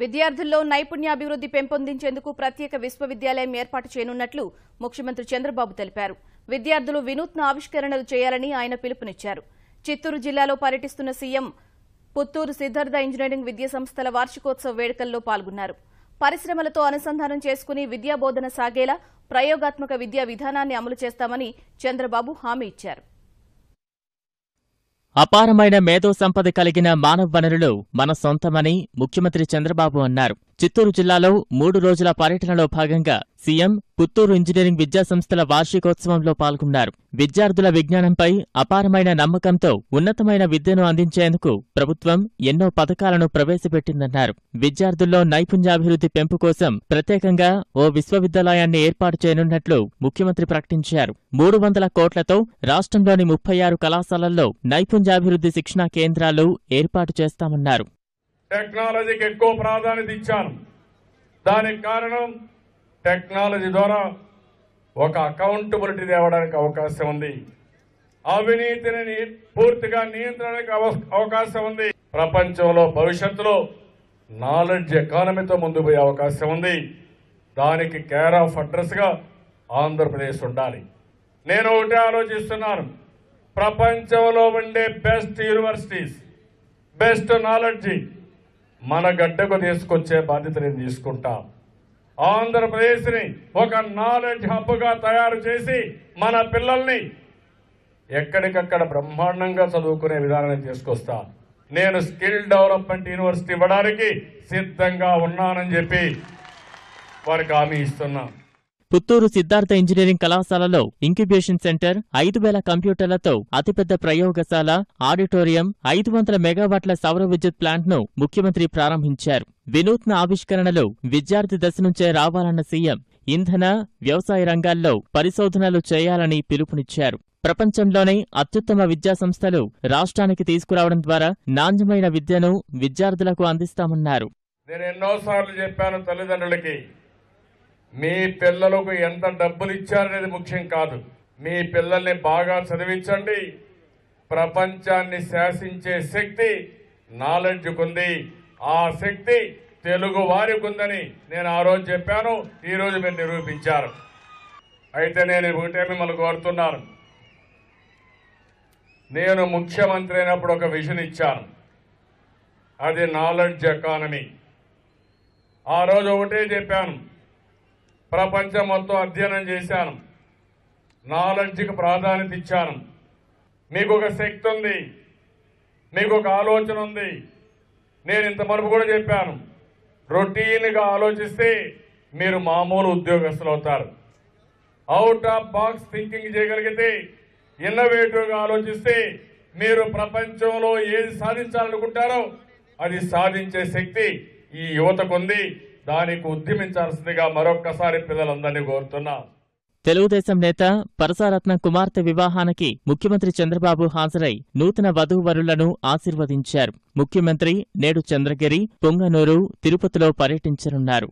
విద్యార్థుల్లో నైపుణ్యాభివృద్ధి పెంపొందించేందుకు ప్రత్యేక విశ్వవిద్యాలయం ఏర్పాటు చేయనున్నట్లు ముఖ్యమంత్రి చంద్రబాబు తెలిపారు. విద్యార్థులు వినూత్న ఆవిష్కరణలు చేయాలని ఆయన పిలుపునిచ్చారు. చిత్తూరు జిల్లాలో పర్యటిస్తున్న సీఎం పుత్తూరు సిద్ధార్థ ఇంజనీరింగ్ విద్యా సంస్థల వార్షికోత్సవ వేడుకల్లో పాల్గొన్నారు. పరిశ్రమలతో అనుసంధానం చేసుకుని విద్యాబోధన సాగేలా ప్రయోగాత్మక విద్యా విధానాన్ని అమలు చేస్తామని చంద్రబాబు హామీ ఇచ్చారు. అపారమైన మేధో సంపద కలిగిన మానవ వనరులు మన సొంతమని ముఖ్యమంత్రి చంద్రబాబు అన్నారు. చిత్తూరు జిల్లాలో మూడు రోజుల పర్యటనలో భాగంగా సీఎం పుత్తూరు ఇంజనీరింగ్ విద్యాసంస్థల వార్షికోత్సవంలో పాల్గొన్నారు. విద్యార్థుల విజ్ఞానంపై అపారమైన నమ్మకంతో ఉన్నతమైన విద్యను అందించేందుకు ప్రభుత్వం ఎన్నో పథకాలను ప్రవేశపెట్టిందన్నారు. విద్యార్థుల్లో నైపుణ్యాభివృద్ధి పెంపు కోసం ప్రత్యేకంగా ఓ విశ్వవిద్యాలయాన్ని ఏర్పాటు చేయనున్నట్లు ముఖ్యమంత్రి ప్రకటించారు. మూడు వందల కోట్లతో రాష్ట్రంలోని ముప్పై ఆరు కళాశాలల్లో నైపుణ్యాభివృద్ధి శిక్షణా కేంద్రాలు ఏర్పాటు చేస్తామన్నారు. టెక్నాలజీకి ఎక్కువ ప్రాధాన్యత ఇచ్చాను. దానికి కారణం టెక్నాలజీ ద్వారా ఒక అకౌంటబిలిటీ తేవడానికి అవకాశం ఉంది. అవినీతిని పూర్తిగా నియంత్రణకు అవ- అవకాశం ఉంది. ప్రపంచంలో భవిష్యత్తులో నాలెడ్జ్ ఎకానమీతో ముందు పోయే అవకాశం ఉంది. దానికి కేర్ ఆఫ్ అడ్రస్గా ఆంధ్రప్రదేశ్ ఉండాలి. నేను ఒకటే ఆలోచిస్తున్నాను. ప్రపంచంలో ఉండే బెస్ట్ యూనివర్సిటీస్ బెస్ట్ నాలెడ్జ్ మన గడ్డకు తీసుకొచ్చే బాధ్యత నేను తీసుకుంటా. ఆంధ్రప్రదేశ్ని ఒక నాలెడ్జ్ హబ్గా తయారు చేసి మన పిల్లల్ని ఎక్కడికక్కడ బ్రహ్మాండంగా చదువుకునే విధానాన్ని తీసుకొస్తా. నేను స్కిల్ డెవలప్మెంట్ యూనివర్సిటీ ఇవ్వడానికి సిద్ధంగా ఉన్నానని చెప్పి వారికి హామీ ఇస్తున్నాను పుత్తూరు సిద్ధార్థ ఇంజనీరింగ్ కళాశాలలో ఇంక్యుబేషన్ సెంటర్ ఐదు వేల కంప్యూటర్లతో అతిపెద్ద ప్రయోగశాల ఆడిటోరియం ఐదు వందల మెగావాట్ల సౌర విద్యుత్ ప్లాంట్ను ముఖ్యమంత్రి ప్రారంభించారు. వినూత్న ఆవిష్కరణలు విద్యార్థి దశ నుంచే రావాలన్న సీఎం ఇంధన వ్యవసాయ రంగాల్లో పరిశోధనలు చేయాలని పిలుపునిచ్చారు. ప్రపంచంలోనే అత్యుత్తమ విద్యా సంస్థలు రాష్ట్రానికి తీసుకురావడం ద్వారా నాణ్యమైన విద్యను విద్యార్థులకు అందిస్తామన్నారు. నేను ఎన్నోసార్లు చెప్పాను తల్లిదండ్రులకి మీ పిల్లలకు ఎంత డబ్బులు ఇచ్చారనేది ముఖ్యం కాదు. మీ పిల్లల్ని బాగా చదివించండి. ప్రపంచాన్ని శాసించే శక్తి నాలెడ్జ్కి ఉంది ఆ శక్తి తెలుగు వారికి ఉందని నేను ఆ రోజు చెప్పాను. ఈ రోజు మీరు నిరూపించారు. అయితే నేను ఒకటే మిమ్మల్ని కోరుతున్నాను. నేను ముఖ్యమంత్రి అయినప్పుడు ఒక విజన్ ఇచ్చాను. అది నాలెడ్జ్ ఎకానమీ. ఆ రోజు ఒకటే చెప్పాను. ప్రపంచం మొత్తం అధ్యయనం చేశాను. నాలెడ్జ్కి ప్రాధాన్యత ఇచ్చాను. మీకు ఒక శక్తి ఉంది. మీకు ఒక ఆలోచన ఉంది. నేను ఇంత మరుపు కూడా చెప్పాను. రొటీన్గా ఆలోచిస్తే మీరు మామూలు ఉద్యోగస్తులు అవుతారు. అవుట్ ఆఫ్ బాక్స్ థింకింగ్ చేయగలిగితే ఇన్నోవేటివ్గా ఆలోచిస్తే మీరు ప్రపంచంలో ఏది సాధించాలనుకుంటారో అది సాధించే శక్తి ఈ యువతకు ఉంది దానికి ఉద్యమించాల్సిందిగా మరొక్కసారి పిల్లలందరినీ కోరుతున్నా. తెలుగుదేశం నేత పరసారత్న కుమార్తె వివాహానికి ముఖ్యమంత్రి చంద్రబాబు హాజరై నూతన వధూవరులను ఆశీర్వదించారు. ముఖ్యమంత్రి నేడు చంద్రగిరి పొంగనూరు తిరుపతిలో పర్యటించనున్నారు.